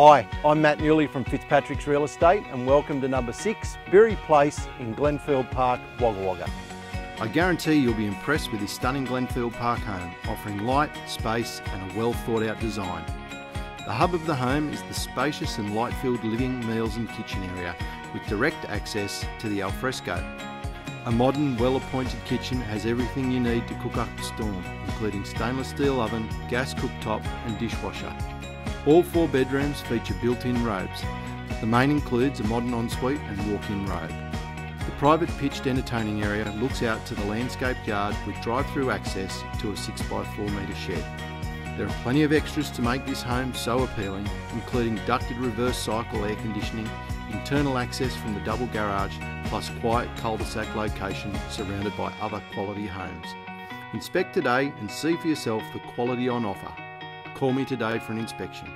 Hi, I'm Matt Newley from Fitzpatrick's Real Estate and welcome to number 6 Birri Place in Glenfield Park, Wagga Wagga. I guarantee you'll be impressed with this stunning Glenfield Park home, offering light, space and a well thought out design. The hub of the home is the spacious and light filled living, meals and kitchen area with direct access to the alfresco. A modern, well appointed kitchen has everything you need to cook up a storm, including stainless steel oven, gas cooktop and dishwasher. All four bedrooms feature built-in robes. The main includes a modern ensuite and walk-in robe. The private pitched entertaining area looks out to the landscaped yard with drive-through access to a 6x4 metre shed. There are plenty of extras to make this home so appealing, including ducted reverse cycle air conditioning, internal access from the double garage, plus quiet cul-de-sac location surrounded by other quality homes. Inspect today and see for yourself the quality on offer. Call me today for an inspection.